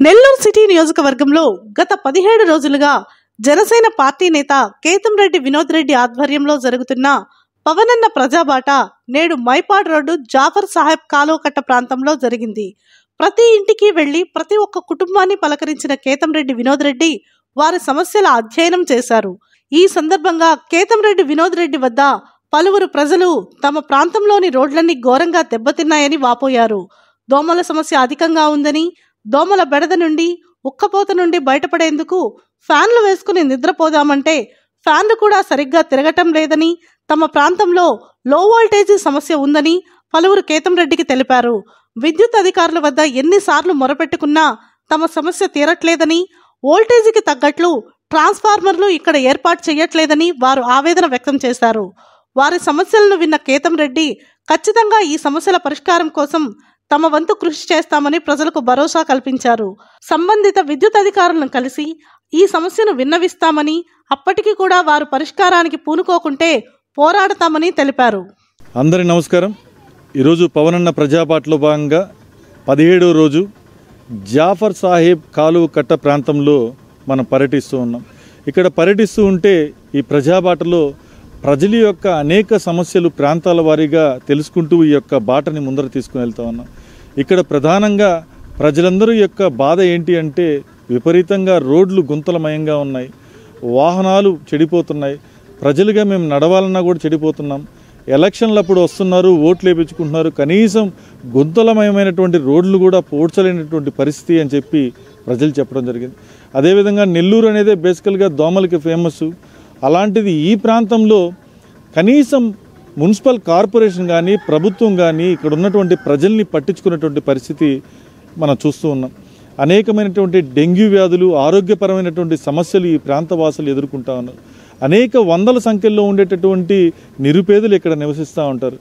Nellore city నియోజకవర్గంలో గత పదిహేడు రోజులుగా జనసేన పార్టీ నేత కేతంరెడ్డి వినోద్ రెడ్డి ఆధ్వర్యంలో జరుగుతున్న పవనన్న ప్రజాబాట నేడు మైపాడ్ రోడ్డు జాఫర్ సాహెబ్ కాలువకట్ట ప్రాంతంలో జరిగింది. ప్రతి ఇంటికి వెళ్ళి ప్రతి ఒక్క కుటుంబాన్ని పలకరించిన కేతంరెడ్డి వినోద్ రెడ్డి వారి సమస్యల అధ్యయనం చేశారు. ఈ సందర్భంగా కేతంరెడ్డి వినోద్ రెడ్డి వద్ద పలువురు ప్రజలు తమ ప్రాంతంలోని రోడ్లన్నీ ఘోరంగా దెబ్బతిన్నాయని వాపోయారు. దోమల సమస్య అధికంగా ఉందని దోమల బెడద నుండి ఉక్కపోత నుండి బయటపడేందుకు ఫ్యాన్లు వేసుకుని నిద్రపోదామంటే ఫ్యాన్లు కూడా సరిగ్గా తిరగటం లేదని తమ ప్రాంతంలో లో వోల్టేజ్ సమస్య ఉందని పలువురు కేతం రెడ్డికి తెలిపారు. విద్యుత్ అధికారుల వద్ద ఎన్నిసార్లు మొరపెట్టుకున్నా తమ సమస్య తీరట్లేదని వోల్టేజీకి తగ్గట్లు ట్రాన్స్ఫార్మర్లు ఇక్కడ ఏర్పాటు చేయట్లేదని వారు ఆవేదన వ్యక్తం చేశారు. వారి సమస్యలను విన్న కేతం రెడ్డి ఖచ్చితంగా ఈ సమస్యల పరిష్కారం కోసం తమ వంతు కృషి చేస్తామని ప్రజలకు భరోసా కల్పించారు. సంబంధిత విద్యుత్ అధికారులను కలిసి ఈ సమస్యను విన్నవిస్తామని అప్పటికి కూడా వారు పరిష్కారానికి పూనుకోకుంటే పోరాడతామని తెలిపారు. అందరి నమస్కారం. ఈరోజు పవనన్న ప్రజాపాటలో భాగంగా పదిహేడవ రోజు జాఫర్ సాహెబ్ కాలువ కట్ట ప్రాంతంలో మనం పర్యటిస్తూ ఉన్నాం. ఇక్కడ పర్యటిస్తూ ఉంటే ఈ ప్రజాబాటలో ప్రజల యొక్క అనేక సమస్యలు ప్రాంతాల వారీగా తెలుసుకుంటూ ఈ యొక్క బాటని ముందర తీసుకుని వెళ్తా ఉన్నాం. ఇక్కడ ప్రధానంగా ప్రజలందరూ యొక్క బాధ ఏంటి అంటే విపరీతంగా రోడ్లు గుంతలమయంగా ఉన్నాయి. వాహనాలు చెడిపోతున్నాయి. ప్రజలుగా మేము నడవాలన్నా కూడా చెడిపోతున్నాం. ఎలక్షన్లప్పుడు వస్తున్నారు ఓట్లు వేయించుకుంటున్నారు కనీసం గుంతలమయమైనటువంటి రోడ్లు కూడా పోడ్చలేనటువంటి పరిస్థితి అని చెప్పి ప్రజలు చెప్పడం జరిగింది. అదేవిధంగా నెల్లూరు అనేది బేసికల్గా దోమలకి ఫేమస్ అలాంటిది ఈ ప్రాంతంలో కనీసం మున్సిపల్ కార్పొరేషన్ కానీ ప్రభుత్వం కానీ ఇక్కడ ఉన్నటువంటి ప్రజల్ని పట్టించుకున్నటువంటి పరిస్థితి మనం చూస్తూ ఉన్నాం. అనేకమైనటువంటి డెంగ్యూ వ్యాధులు ఆరోగ్యపరమైనటువంటి సమస్యలు ఈ ప్రాంత వాసులు ఎదుర్కొంటా ఉన్నారు. అనేక వందల సంఖ్యలో ఉండేటటువంటి నిరుపేదలు ఇక్కడ నివసిస్తూ ఉంటారు.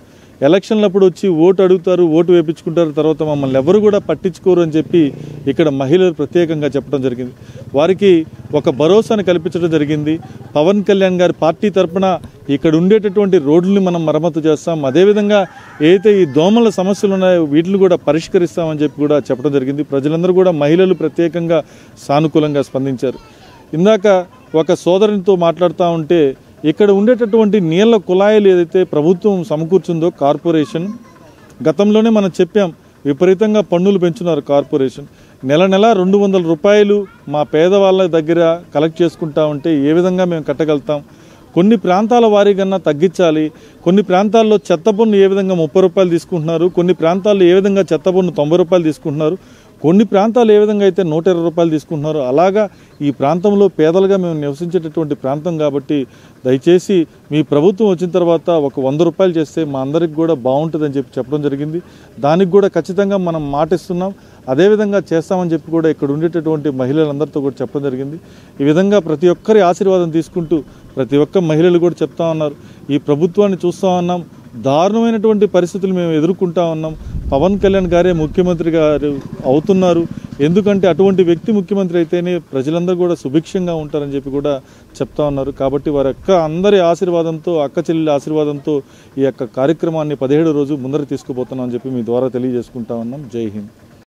ఎలక్షన్లప్పుడు వచ్చి ఓటు అడుగుతారు ఓటు వేయించుకుంటారు తర్వాత మమ్మల్ని ఎవరు కూడా పట్టించుకోరు అని చెప్పి ఇక్కడ మహిళలు ప్రత్యేకంగా చెప్పడం జరిగింది. వారికి ఒక భరోసాను కల్పించడం జరిగింది. పవన్ కళ్యాణ్ గారి పార్టీ తరపున ఇక్కడ ఉండేటటువంటి రోడ్లని మనం మరమ్మతు చేస్తాం. అదేవిధంగా ఏదైతే ఈ దోమల సమస్యలు ఉన్నాయో వీటిని కూడా పరిష్కరిస్తామని చెప్పి కూడా చెప్పడం జరిగింది. ప్రజలందరూ కూడా మహిళలు ప్రత్యేకంగా సానుకూలంగా స్పందించారు. ఇందాక ఒక సోదరునితో మాట్లాడుతూ ఉంటే ఇక్కడ ఉండేటటువంటి నీళ్ళ కుళాయిలు ఏదైతే ప్రభుత్వం సమకూర్చుందో కార్పొరేషన్ గతంలోనే మనం చెప్పాం విపరీతంగా పన్నులు పెంచున్నారు కార్పొరేషన్. నెల నెల రెండు వందల రూపాయలు మా పేదవాళ్ళ దగ్గర కలెక్ట్ చేసుకుంటా ఉంటే ఏ విధంగా మేము కట్టగలుగుతాం? కొన్ని ప్రాంతాల వారీకన్నా తగ్గించాలి. కొన్ని ప్రాంతాల్లో చెత్త పన్ను ఏ విధంగా ముప్పై రూపాయలు తీసుకుంటున్నారు? కొన్ని ప్రాంతాల్లో ఏ విధంగా చెత్త పన్ను తొంభై రూపాయలు తీసుకుంటున్నారు? కొన్ని ప్రాంతాలు ఏ విధంగా అయితే నూట ఇరవై రూపాయలు తీసుకుంటున్నారో అలాగా ఈ ప్రాంతంలో పేదలుగా మేము నివసించేటటువంటి ప్రాంతం కాబట్టి దయచేసి మీ ప్రభుత్వం వచ్చిన తర్వాత ఒక వంద రూపాయలు చేస్తే మా అందరికి కూడా బాగుంటుందని చెప్పి చెప్పడం జరిగింది. దానికి కూడా ఖచ్చితంగా మనం మాటిస్తున్నాం. అదేవిధంగా చేస్తామని చెప్పి కూడా ఇక్కడ ఉండేటటువంటి మహిళలందరితో కూడా చెప్పడం జరిగింది. ఈ విధంగా ప్రతి ఒక్కరి ఆశీర్వాదం తీసుకుంటూ ప్రతి ఒక్క మహిళలు కూడా చెప్తా ఉన్నారు. ఈ ప్రభుత్వాన్ని చూస్తూ ఉన్నాం. దారుణమైనటువంటి పరిస్థితులు మేము ఎదుర్కొంటా ఉన్నాం. పవన్ కళ్యాణ్ గారే ముఖ్యమంత్రి గారు అవుతున్నారు. ఎందుకంటే అటువంటి వ్యక్తి ముఖ్యమంత్రి అయితేనే ప్రజలందరూ కూడా సుభిక్షంగా ఉంటారని చెప్పి కూడా చెప్తా ఉన్నారు. కాబట్టి వారి యొక్క అందరి ఆశీర్వాదంతో అక్క చెల్లెల ఆశీర్వాదంతో ఈ యొక్క కార్యక్రమాన్ని పదిహేడు రోజు ముందర తీసుకుపోతున్నామని చెప్పి మీ ద్వారా తెలియజేసుకుంటా ఉన్నాం. జై హింద్.